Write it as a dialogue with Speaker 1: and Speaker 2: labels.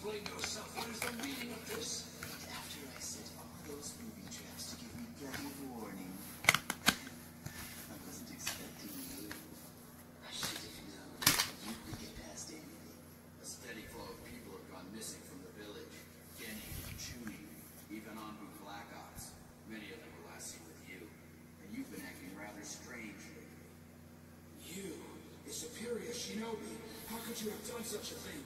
Speaker 1: explain yourself. What is the meaning of this?
Speaker 2: After I set all those booby traps to give me plenty of warning, I wasn't expecting you. I should have known you could get past anything.
Speaker 3: A steady flow of people have gone missing from the village. Genin, Chunin, even Anbu Black Ops. Many of them were last seen with you. And you've been acting rather strange lately.
Speaker 1: You, the superior shinobi, how could you have done such a thing?